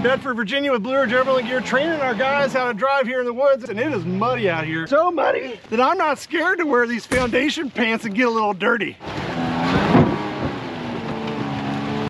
in Bedford, Virginia with Blue Ridge Overland Gear, training our guys how to drive here in the woods, and it is muddy out here. So muddy that I'm not scared to wear these foundation pants and get a little dirty.